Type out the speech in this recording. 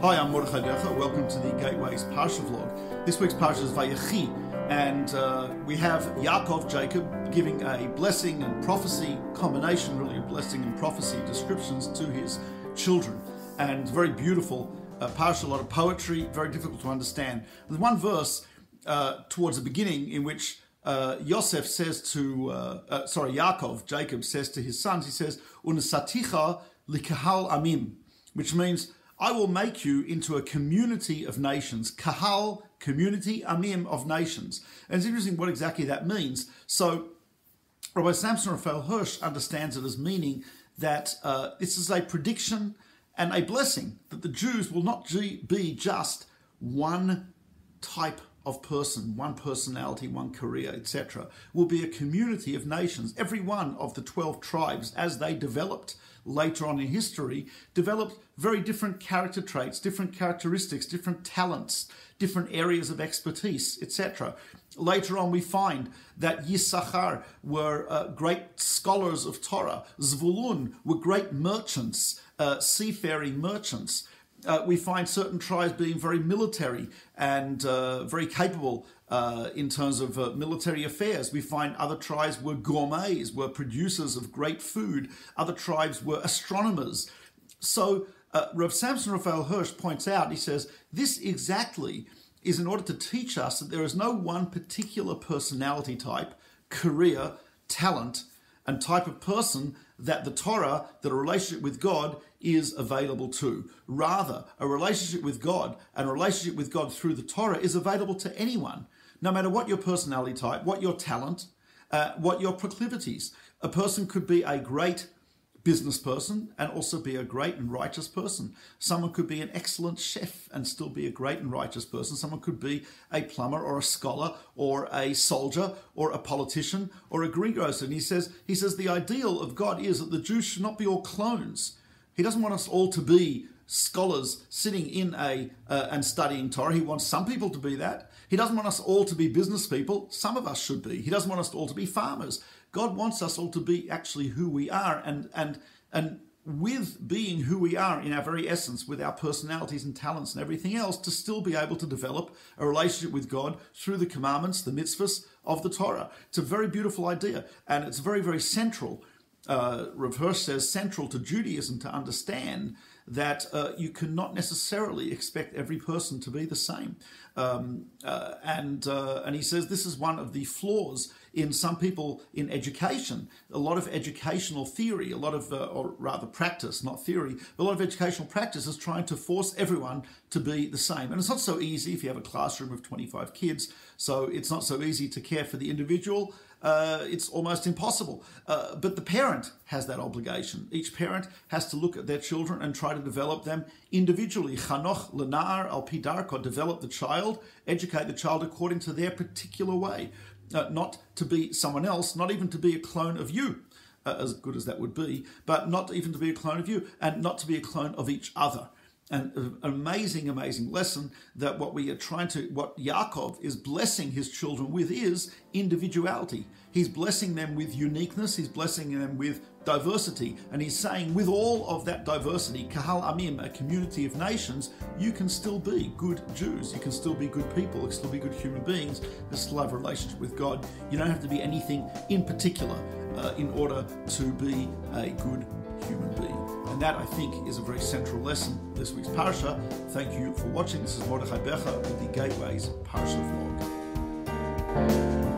Mordechai Becher. Welcome to the Gateways Parsha vlog. This week's Parsha is Vayechi, and uh, we have Yaakov, Jacob, giving a blessing and prophecy combination, really a blessing and prophecy descriptions to his children. And very beautiful uh, Parsha, a lot of poetry, very difficult to understand. There's one verse uh, towards the beginning in which uh, Yosef says to, uh, uh, sorry, Yaakov, Jacob says to his sons, he says, Unasaticha likahal amim, which means I will make you into a community of nations. Kahal, community, amim, of nations. And it's interesting what exactly that means. So, Rabbi Samson Raphael Hirsch understands it as meaning that uh, this is a prediction and a blessing that the Jews will not be just one type of person, one personality, one career, etc., will be a community of nations. Every one of the 12 tribes, as they developed later on in history, developed very different character traits, different characteristics, different talents, different areas of expertise, etc. Later on, we find that Yisachar were uh, great scholars of Torah, Zvulun were great merchants, uh, seafaring merchants uh, we find certain tribes being very military and uh, very capable uh, in terms of uh, military affairs. We find other tribes were gourmets, were producers of great food. Other tribes were astronomers. So uh, Rav Samson Raphael Hirsch points out, he says, this exactly is in order to teach us that there is no one particular personality type, career, talent, and type of person that the Torah, that a relationship with God is available to. Rather, a relationship with God and a relationship with God through the Torah is available to anyone, no matter what your personality type, what your talent, uh, what your proclivities. A person could be a great business person and also be a great and righteous person. Someone could be an excellent chef and still be a great and righteous person. Someone could be a plumber or a scholar or a soldier or a politician or a greengrocer. And he says, he says the ideal of God is that the Jews should not be all clones. He doesn't want us all to be scholars sitting in a uh, and studying Torah. He wants some people to be that. He doesn't want us all to be business people. Some of us should be. He doesn't want us all to be farmers. God wants us all to be actually who we are and and and with being who we are in our very essence, with our personalities and talents and everything else, to still be able to develop a relationship with God through the commandments, the mitzvahs of the Torah. It's a very beautiful idea, and it's very, very central. Uh, Hirsch says central to Judaism to understand that uh, you cannot necessarily expect every person to be the same. Um, uh, and uh, and he says this is one of the flaws in some people in education. A lot of educational theory, a lot of, uh, or rather practice, not theory, a lot of educational practice is trying to force everyone to be the same. And it's not so easy if you have a classroom of 25 kids, so it's not so easy to care for the individual. Uh, it's almost impossible. Uh, but the parent has that obligation. Each parent has to look at their children and try to develop them individually. Chanoch lenar al pidarko, develop the child, educate the child according to their particular way uh, not to be someone else, not even to be a clone of you, uh, as good as that would be, but not even to be a clone of you, and not to be a clone of each other. An amazing, amazing lesson that what we are trying to, what Yaakov is blessing his children with is individuality. He's blessing them with uniqueness, he's blessing them with diversity. And he's saying, with all of that diversity, Kahal Amim, a community of nations, you can still be good Jews. You can still be good people. You can still be good human beings. You still have a relationship with God. You don't have to be anything in particular uh, in order to be a good human being. And that, I think, is a very central lesson this week's Parsha. Thank you for watching. This is Mordechai Becher with the Gateways Parsha vlog.